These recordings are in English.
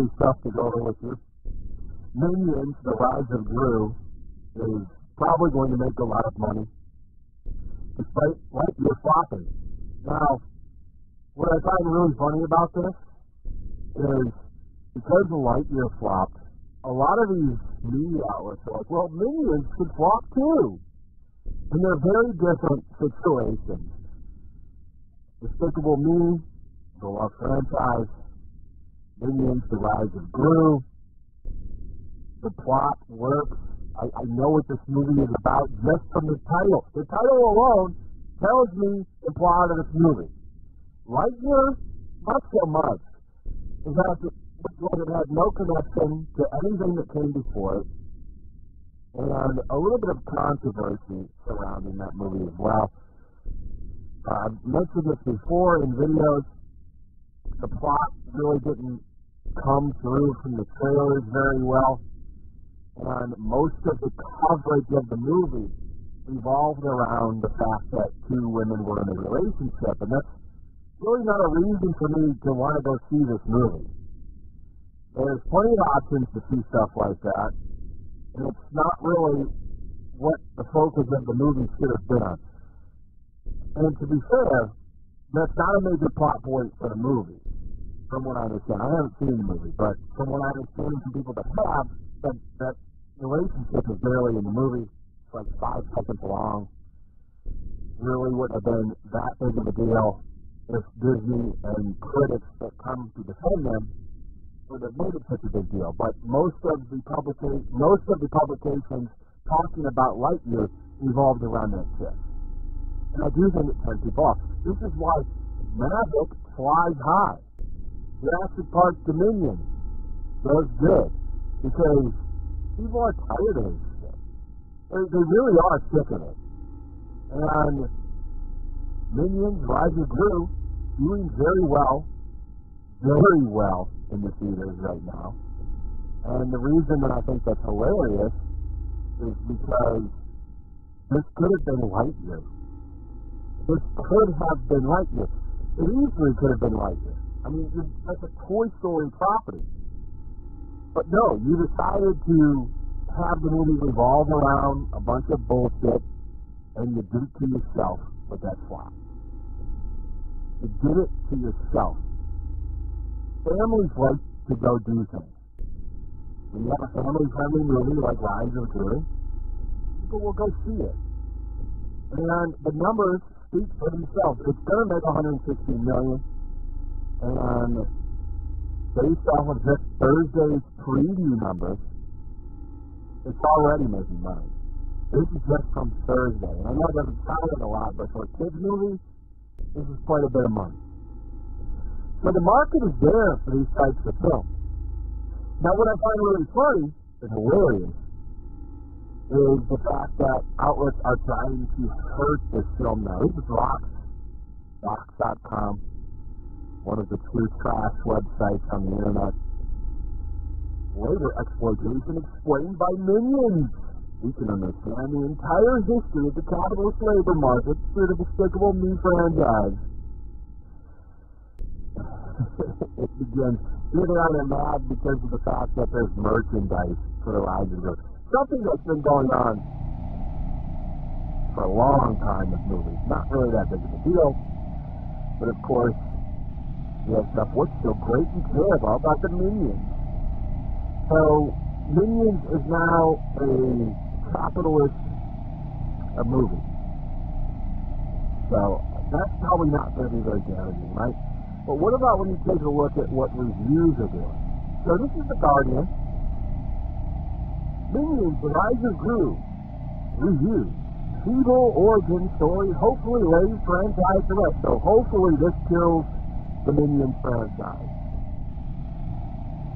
movie stuff to go over with you. Minions, The Rise of Gru, is probably going to make a lot of money, despite Lightyear flopping. Now, what I find really funny about this is because the Lightyear flopped, a lot of these media outlets are like, well, Minions could flop too. And they're very different situations. Despicable Me, the Love franchise, Minions, The Rise of Gru. The plot works. I, I know what this movie is about just from the title. The title alone tells me the plot of this movie. Lightyear, not so much. In fact, it, it had no connection to anything that came before it. And a little bit of controversy surrounding that movie as well. Uh, I've mentioned this before in videos. The plot really didn't come through from the trailers very well. And most of the coverage of the movie revolved around the fact that two women were in a relationship. And that's really not a reason for me to want to go see this movie. There's plenty of options to see stuff like that. And it's not really what the focus of the movie should have been. And to be fair, that's not a major plot point for the movie from what I understand. I haven't seen the movie, but from what I understand from people that have, that, that relationship is barely in the movie. It's like five seconds long. Really wouldn't have been that big of a deal if Disney and critics that come to defend them would have made it such a big deal. But most of the publica- most of the publications talking about Lightyear revolved around that ship. And I do think it turned people off. This is why Maverick flies high. Jurassic Park Dominion does good because people are tired of this shit. They, they really are sick of it. And Minions of Gru doing very well, very well in the theaters right now. And the reason that I think that's hilarious is because this could have been Lightyear. This could have been Lightyear. It easily could have been Lightyear. I mean, that's a Toy Story property. But no, you decided to have the movie revolve around a bunch of bullshit, and you did it to yourself with that flop. You did it to yourself. Families like to go do things. When you have a family-friendly movie like Rise of Gru, people will go see it. And the numbers speak for themselves. It's going to make 160 million. And based off of just Thursday's preview numbers, it's already making money. This is just from Thursday. And I know it doesn't sound like a lot, but for a kids movie, this is quite a bit of money. So the market is there for these types of films. Now, what I find really funny and hilarious is the fact that outlets are trying to hurt this film now. This is Vox, Vox.com one of the true trash websites on the internet. Labor exploitation explained by minions. We can understand the entire history of the capitalist labor market through the Despicable Me franchise. it begins. They are, they're mad because of the fact that there's merchandise for the Something that's been going on for a long time with movies. Not really that big of a deal. But of course, yeah, stuff. What's so great and terrible about the Minions? So, Minions is now a capitalist a movie. So, that's probably not going to be very damaging, right? But what about when you take a look at what reviews are doing? So this is The Guardian. Minions, The Rise of Gru. Reviews. Feeble origin story hopefully lays franchise to rest. So hopefully this kills the Minion franchise,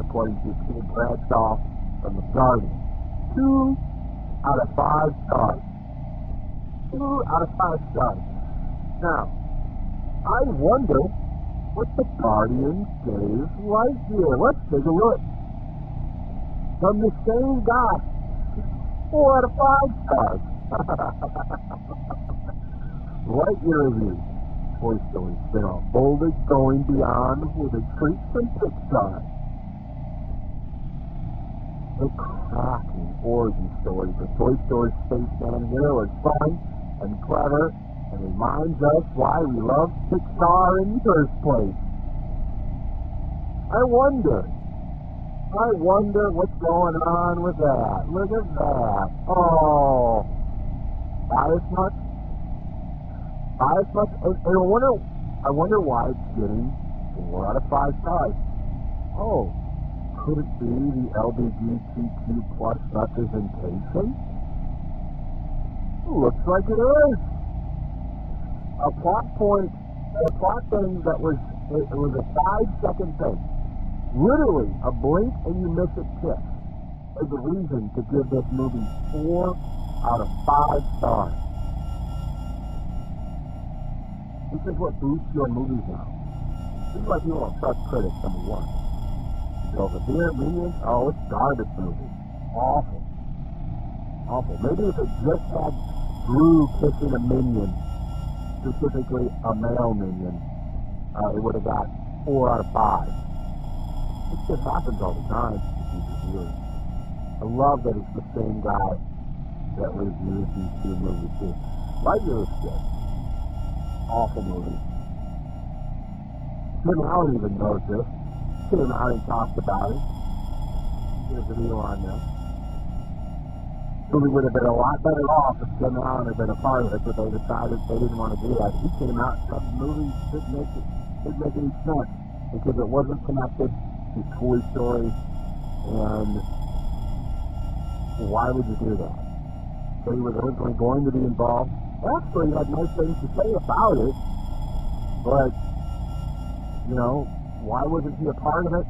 according to Steve Bradshaw from The Guardian. Two out of five stars. Two out of five stars. Now, I wonder what The Guardian gave Lightyear. Let's take a look. From the same guy. Four out of five stars. Lightyear review. Toy Story spin-off, bolded going beyond with a treat from Pixar. the cracking origin story for Toy Story Spaceman Hero is fun and clever and reminds us why we love Pixar in the first place. I wonder, I wonder what's going on with that. Look at that. Oh, bias much? Bias much? And, and I wonder, I wonder why it's getting four out of five stars. Oh, could it be the LGBTQ plus representation? Looks like it is. A plot point, a plot thing that was, it, it was a five second thing. Literally, a blink and you miss it kiss is the reason to give this movie four out of five stars. This is what boosts your movies now. This is you want to trust critics, number one over here, Minions, oh, it's garbage movie. Awful. Awful. Maybe if it just had Gru kissing a minion, specifically a male minion, uh, it would have got four out of five. It just happens all the time. I love that it's the same guy that reviews these two movies too. Lightyear is good. Awful movie. Tim Allen even knows this out and talked about it. There's a video on this. Movie would have been a lot better off if Tim Allen had been a part of it, but they decided they didn't want to do that. He came out and the movie didn't make it didn't make any sense because it wasn't connected to Toy Story and why would you do that? So he was originally going to be involved. Actually, had nice things to say about it, but you know, why wasn't he a part of it?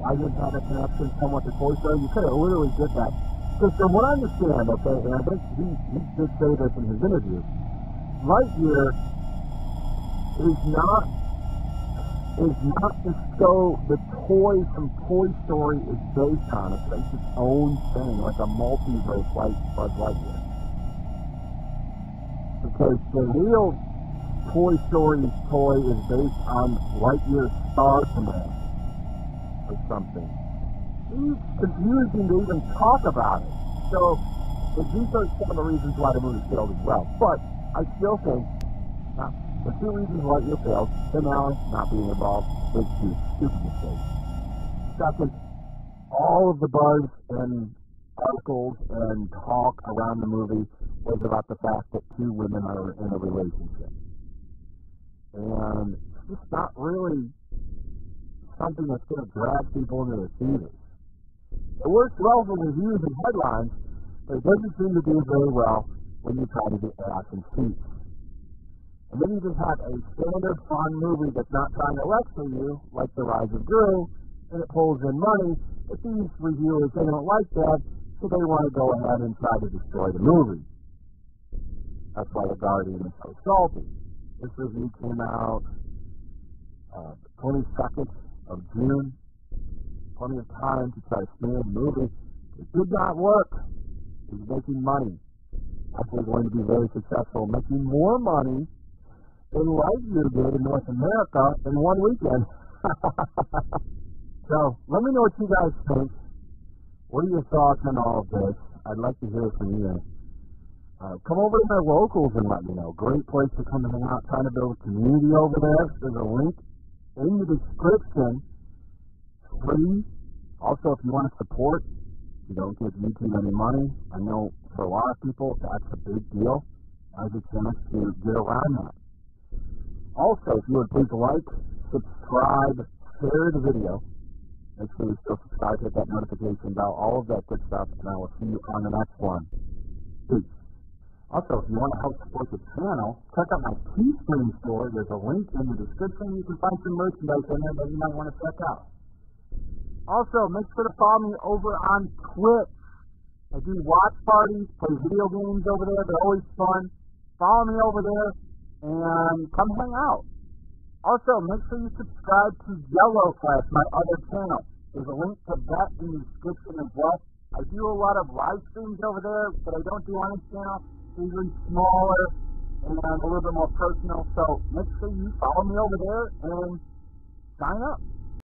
Why didn't have a connection somewhat to Toy Story? You could have literally did that. Because from what I understand, okay, and I think he, he did say this in his interview, Lightyear is not is not the so the toy from Toy Story is based on. It's its own thing, like a multiverse like Buzz Lightyear. Because the real Toy Story toy is based on Lightyear Star Command or something. It's confusing to even talk about it. So these are some of the reasons why the movie failed as well. But I still think uh, the two reasons why Lightyear failed, Tim Allen not being involved, big two stupid mistake. Second, all of the buzz and articles and talk around the movie was about the fact that two women are in a relationship and it's just not really something that's going to drag people into the theaters. It works well for reviews and headlines, but it doesn't seem to do very well when you try to get ass and seats. And then you just have a standard fun movie that's not trying to lecture you, like The Rise of Gru, and it pulls in money, but these reviewers, they don't like that, so they want to go ahead and try to destroy the movie. That's why The Guardian is so salty. This review came out uh, 22nd of June. Plenty of time to try to smear the movie. It did not work. It was making money. Actually going to be very successful, making more money than Lightyear did in North America in one weekend. so let me know what you guys think. What are your thoughts on all of this? I'd like to hear from you. Uh, come over to my locals and let me know. Great place to come and hang out, trying to build a community over there. There's a link in the description. Free. Also, if you want to support, you don't give YouTube any money. I know for a lot of people that's a big deal. I a chance to get around that. Also, if you would please like, subscribe, share the video. Make sure you still subscribe, hit that notification bell, all of that good stuff, and I will see you on the next one. Peace. Also, if you want to help support the channel, check out my Teespring store. There's a link in the description. You can find some merchandise in there that you might want to check out. Also, make sure to follow me over on Twitch. I do watch parties, play video games over there. They're always fun. Follow me over there and come hang out. Also, make sure you subscribe to Yellow Flash, my other channel. There's a link to that in the description as well. I do a lot of live streams over there, but I don't do on this channel usually smaller and a little bit more personal. So make sure you follow me over there and sign up.